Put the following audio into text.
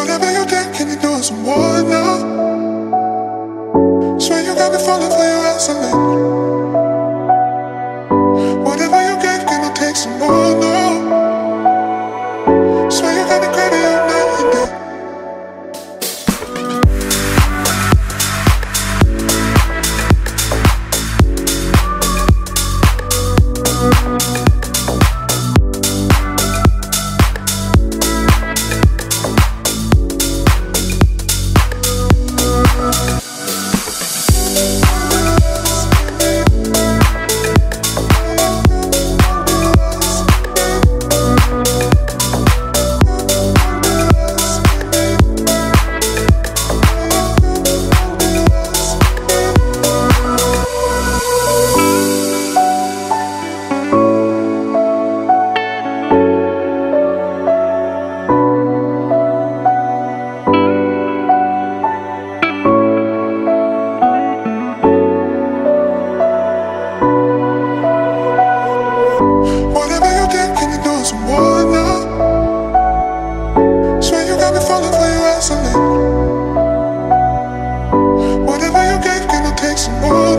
Whatever you did, can you do it some more now? Swear you got me falling for your ass Got me falling for Whatever you gave, can I take some more